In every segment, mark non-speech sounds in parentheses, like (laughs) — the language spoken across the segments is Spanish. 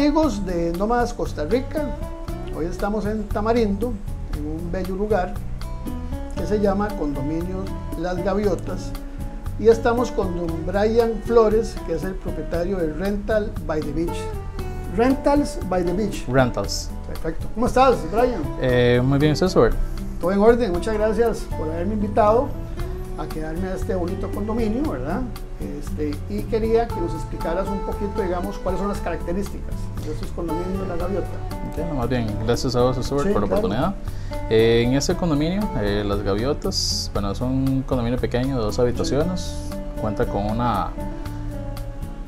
amigos de Nómadas Costa Rica? Hoy estamos en Tamarindo, en un bello lugar que se llama Condominio Las Gaviotas y estamos con don Brian Flores, que es el propietario de Rental by the Beach. Rentals by the Beach. Rentals. Perfecto. ¿Cómo estás, Brian? Eh, muy bien, César. Todo en orden. Muchas gracias por haberme invitado a quedarme a este bonito condominio, ¿verdad? Este, y quería que nos explicaras un poquito, digamos, cuáles son las características de estos condominios de la gaviota. Okay, más bien, gracias a vos, César, por la oportunidad. Eh, en ese condominio, eh, Las Gaviotas, bueno, es un condominio pequeño de dos habitaciones, cuenta con una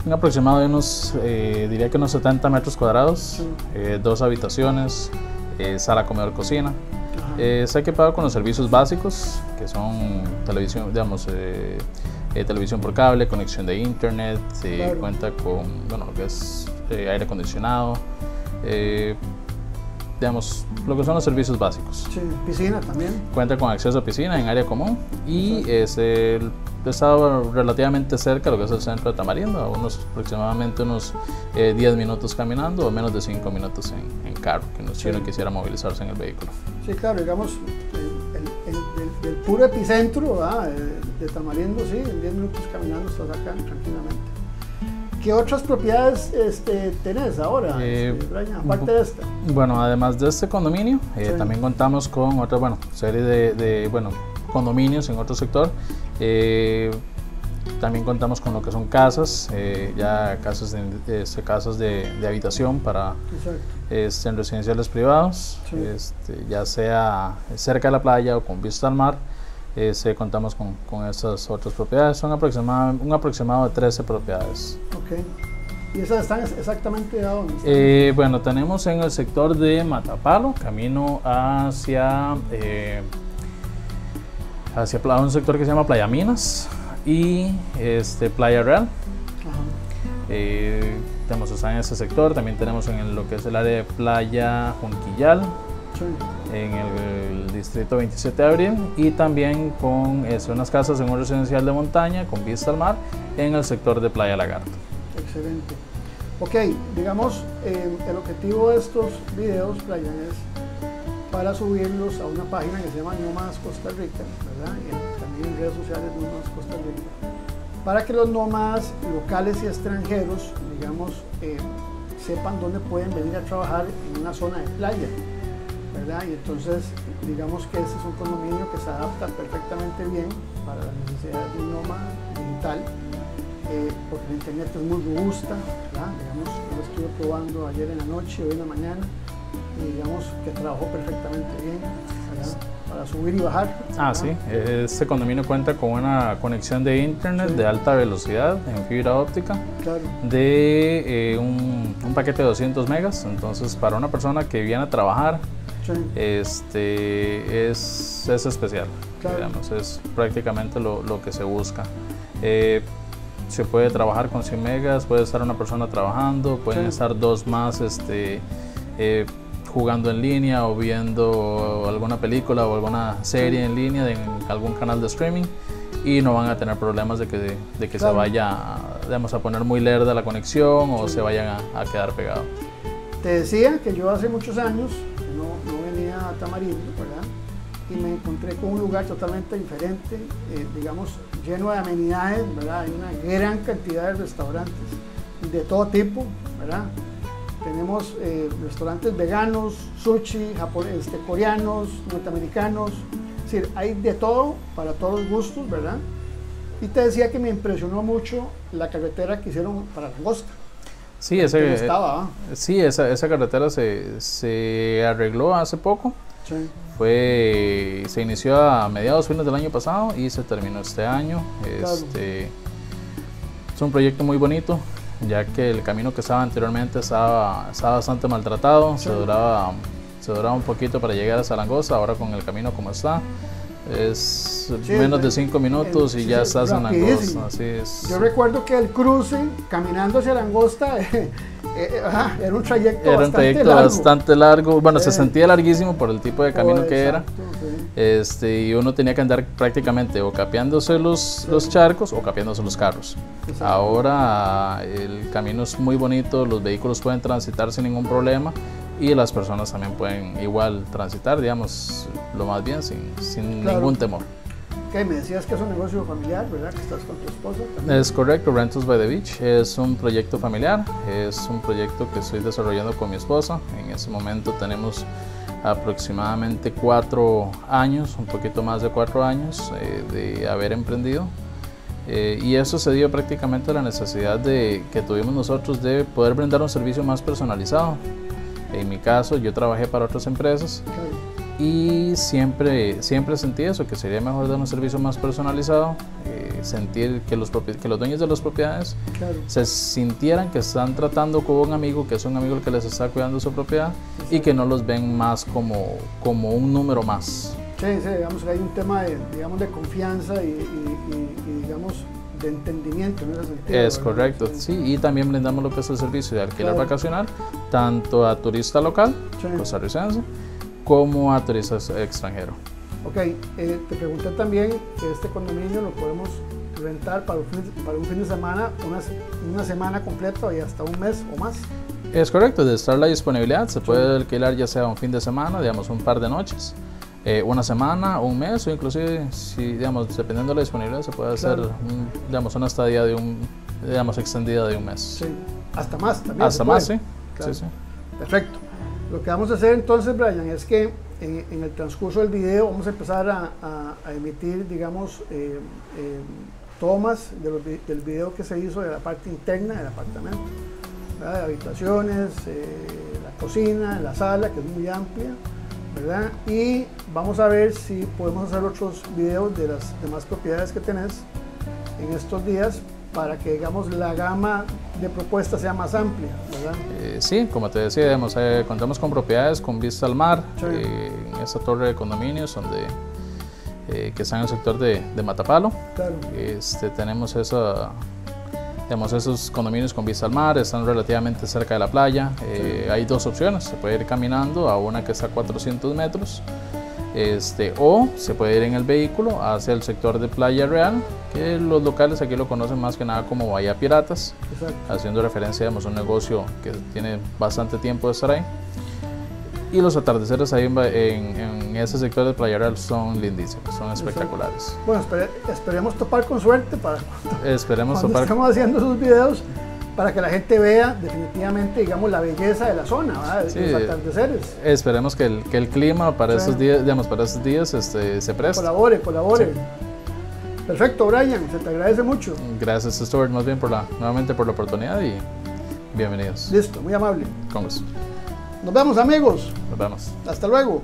un aproximado de unos, eh, diría que unos 70 metros cuadrados, dos habitaciones, sala, comedor, cocina. Eh, está equipado con los servicios básicos, que son televisión, digamos, eh, eh, televisión por cable, conexión de internet, se cuenta con, bueno, lo que es aire acondicionado, digamos, lo que son los servicios básicos. Sí, piscina también. Cuenta con acceso a piscina en área común y es el está relativamente cerca de lo que es el centro de Tamarindo, a unos aproximadamente unos 10 minutos caminando o menos de 5 minutos en, en carro, que si uno quisiera movilizarse en el vehículo. Sí, claro, digamos, el, puro epicentro de, Tamarindo, sí, en 10 minutos caminando estás acá tranquilamente. ¿Qué otras propiedades este, tenés ahora, eh, este, aparte de esta? Bueno, además de este condominio, eh, también contamos con otra, bueno, serie de, de, bueno, condominios en otro sector. Eh, también contamos con lo que son casas, eh, ya casas de, este, casas de, habitación para este, en residenciales privados, este, ya sea cerca de la playa o con vista al mar. Este, contamos con, con esas otras propiedades, son aproximado, un aproximado de 13 propiedades. Okay. ¿Y esas están exactamente a dónde? Eh, bueno, tenemos en el sector de Matapalo, camino hacia, eh, hacia un sector que se llama Playa Minas y este, Playa Real. Eh, tenemos en ese sector, también tenemos en lo que es el área de Playa Junquillal, en el, distrito 27 de abril, y también con este, unas casas en un residencial de montaña con vista al mar en el sector de Playa Lagarto. Excelente. Ok, digamos, eh, el objetivo de estos videos, Brian, es para subirlos a una página que se llama Nómadas Costa Rica, ¿verdad? Y también en redes sociales Nómadas Costa Rica, para que los nómadas locales y extranjeros, digamos, eh, sepan dónde pueden venir a trabajar en una zona de playa, ¿verdad? Y entonces, digamos que este es un condominio que se adapta perfectamente bien para las necesidades de un nómada digital, eh, porque la internet es muy robusta, ¿verdad? Digamos, yo lo estuve probando ayer en la noche, hoy en la mañana, digamos que trabajó perfectamente bien para, subir y bajar. Ah, sí. Este condominio cuenta con una conexión de internet de alta velocidad en fibra óptica de eh, un, paquete de 200 megas. Entonces, para una persona que viene a trabajar, este, es, es especial. Digamos, es prácticamente lo, lo que se busca. Eh, se puede trabajar con 100 megas, puede estar una persona trabajando, pueden estar dos más este, eh, jugando en línea o viendo alguna película o alguna serie en línea en algún canal de streaming y no van a tener problemas de que, de que se vaya digamos, a poner muy lerda la conexión o se vayan a, quedar pegados. Te decía que yo hace muchos años no, no venía a Tamarindo, ¿verdad? Y me encontré con un lugar totalmente diferente, eh, digamos, lleno de amenidades, ¿verdad? Hay una gran cantidad de restaurantes de todo tipo, ¿verdad? Tenemos eh, restaurantes veganos, sushi, japoneses, este, coreanos, norteamericanos. Es decir, hay de todo para todos los gustos, ¿verdad? Y te decía que me impresionó mucho la carretera que hicieron para Langosta. Sí, ese, estaba, sí esa, esa, carretera se, se, arregló hace poco. Sí. Fue, se inició a mediados fines del año pasado y se terminó este año. Este, Es un proyecto muy bonito ya que el camino que estaba anteriormente estaba, estaba bastante maltratado, se, duraba, se duraba un poquito para llegar a Zaragoza, ahora con el camino como está, Es menos de 5 minutos y ya estás en Langosta. Así es. Yo recuerdo que el cruce, caminando hacia Langosta, (laughs) eh, eh, era un trayecto, era un trayecto bastante, largo. Bueno, se sentía larguísimo por el tipo de camino oh, que era. Este, y uno tenía que andar prácticamente o capeándose los, los charcos o capeándose los carros. Ahora el camino es muy bonito, los vehículos pueden transitar sin ningún problema y las personas también pueden igual transitar, digamos, lo más bien sin, sin ningún temor. Okay, me decías que es un negocio familiar, ¿verdad? Que estás con tu esposa. Es correcto, Rentals by the Beach es un proyecto familiar, es un proyecto que estoy desarrollando con mi esposa. En ese momento tenemos aproximadamente cuatro años, un poquito más de cuatro años eh, de haber emprendido. Eh, y eso se dio prácticamente a la necesidad de, que tuvimos nosotros de poder brindar un servicio más personalizado. En mi caso, yo trabajé para otras empresas y siempre, siempre sentí eso, que sería mejor dar un servicio más personalizado, eh, sentir que los, que los dueños de las propiedades se sintieran que están tratando con un amigo, que es un amigo el que les está cuidando su propiedad y que no los ven más como, como un número más. Sí, sí, digamos que hay un tema de, digamos, de confianza y, y digamos, de entendimiento en ese sentido. Es correcto, sí. y también brindamos lo que es el servicio de alquiler vacacional, tanto a turista local, costarricense, como a turistas extranjeros. Ok, eh, te pregunté también que este condominio lo podemos rentar para un fin, para un fin de semana, una, una, semana completa y hasta un mes o más. Es correcto, de estar la disponibilidad, se puede alquilar ya sea un fin de semana, digamos un par de noches, eh, una semana, un mes o inclusive, si, digamos, dependiendo de la disponibilidad, se puede hacer digamos, una estadía de un, digamos, extendida de un mes. Sí, hasta más también. Hasta más, sí. sí, sí. Perfecto. Lo que vamos a hacer entonces, Brian, es que en, el transcurso del video vamos a empezar a, a, emitir, digamos, eh, eh, tomas del video que se hizo de la parte interna del apartamento, de habitaciones, la cocina, la sala, que es muy amplia, ¿verdad? Y vamos a ver si podemos hacer otros videos de las demás propiedades que tenés en estos días para que digamos la gama de propuestas sea más amplia, ¿verdad? Eh, sí, como te decía, eh, contamos con propiedades con vista al mar, eh, en esta torre de condominios donde que está en el sector de, de Matapalo. Claro. Este, tenemos esa tenemos esos condominios con vista al mar, están relativamente cerca de la playa. Eh, hay dos opciones, se puede ir caminando a una que está a 400 metros este, o se puede ir en el vehículo hacia el sector de Playa Real, que los locales aquí lo conocen más que nada como Bahía Piratas, haciendo referencia a un negocio que tiene bastante tiempo de estar ahí. Y los atardeceres ahí en, ese sector de Playa Real son lindísimos, son espectaculares. Bueno, esperemos topar con suerte para esperemos cuando topar. estamos haciendo esos videos para que la gente vea definitivamente, digamos, la belleza de la zona, ¿verdad? los atardeceres. Esperemos que el, que el clima para esos días, digamos, para esos días este, se preste. Colabore, colabore. Perfecto, Brian, se te agradece mucho. Gracias, Stuart, más bien por la, nuevamente por la oportunidad y bienvenidos. Listo, muy amable. Con gusto. Nos vemos amigos. Nos vemos. Hasta luego.